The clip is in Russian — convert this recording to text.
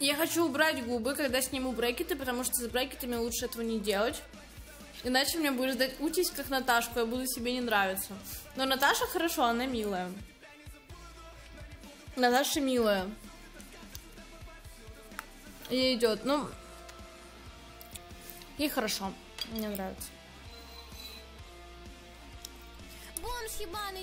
Я хочу убрать губы, когда сниму брекеты, потому что с брекетами лучше этого не делать. Иначе мне будет ждать участь, как Наташку, я буду себе не нравиться. Но Наташа хорошо, она милая. Наташа милая. Ей идет, ну... Ей хорошо, мне нравится. Бомж ебаный,